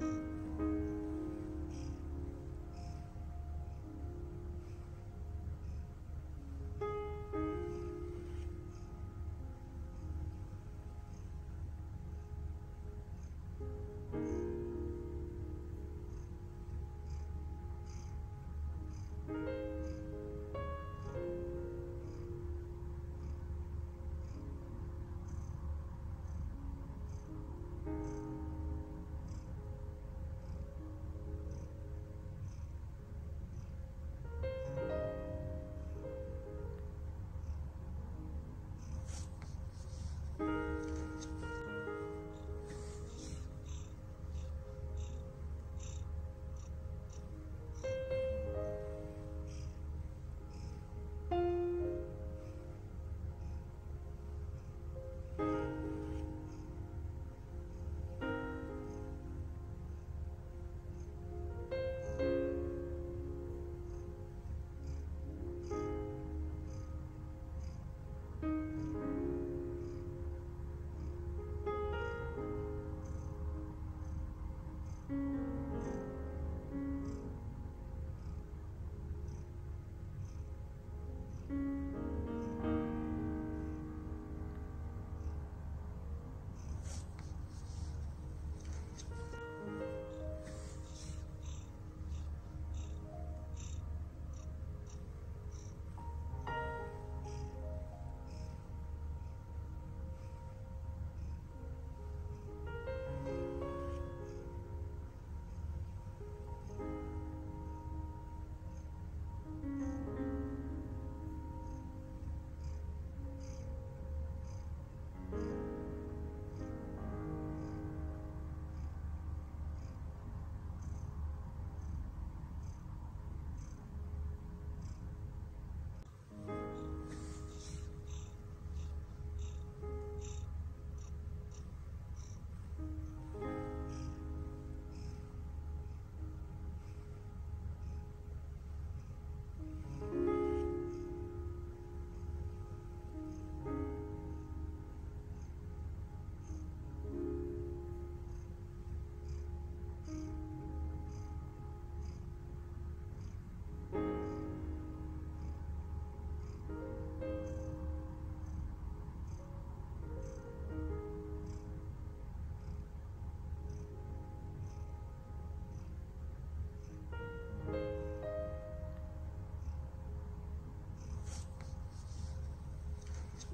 うん